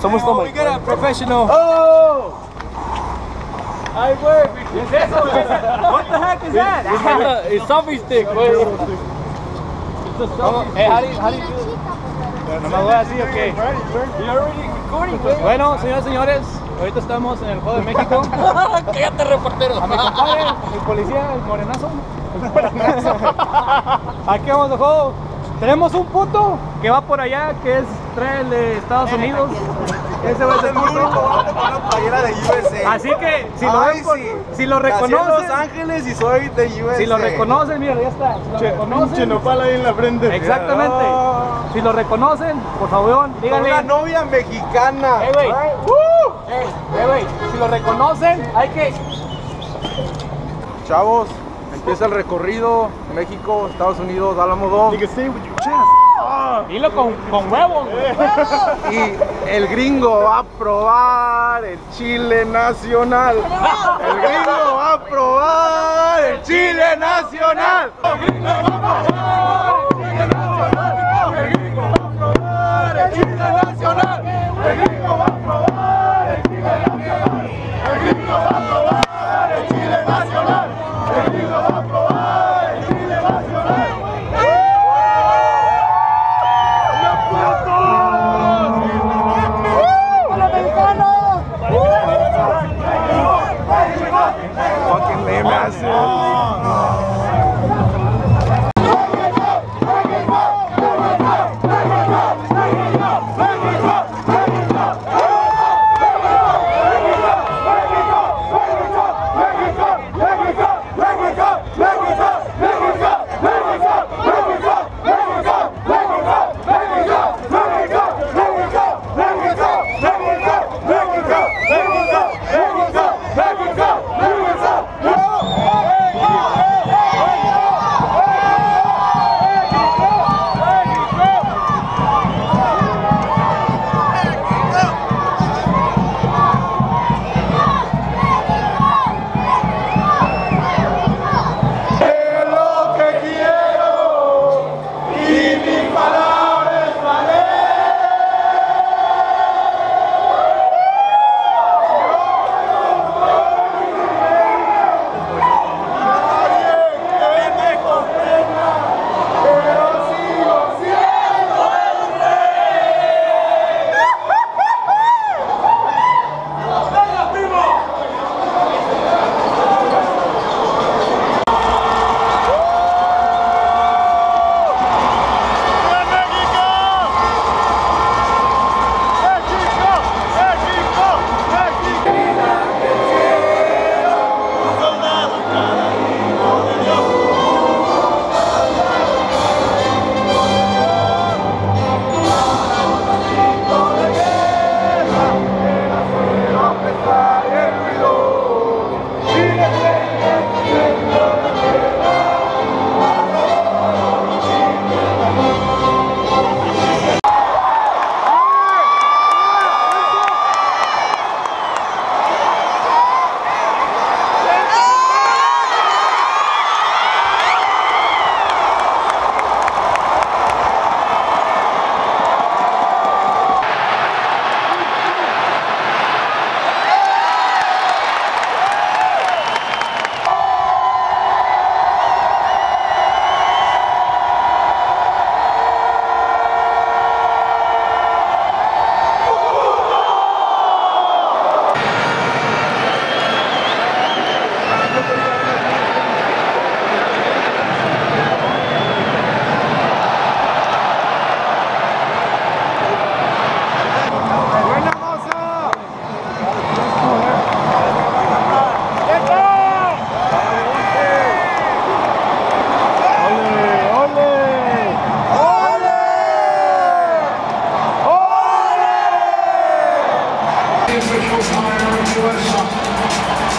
Somos como. We got a professional. ¡Oh! I work. What the heck is that? It's selfie stick, güey. Vamos, eh, how do you, how do you do it? Nomás voy así, ok. You're already recording, güey. Bueno, señoras y señores, ahorita estamos en el Juego de México. Cállate, reportero. A mi compadre, el policía, el morenazo. Aquí vamos de juego. Tenemos un puto que va por allá, que es trae el de Estados Unidos. Ese va a ser el puto. playera de USA. Así que si lo, Ay, ven por- sí. si lo Los Ángeles y soy de USA. si lo reconocen, mira, ya está. Si lo reconocen, nopal ahí en la frente. exactamente. Si lo reconocen, por favor, díganle. Una novia mexicana. Eh, güey. ¡Uh! Eh, eh, güey, si lo reconocen, hay que. Chavos, empieza el recorrido. México, Estados Unidos, Álamo Dilo con, con huevos, güey. Y el gringo va a probar el chile nacional. El gringo va a probar el chile nacional. the official fire of the US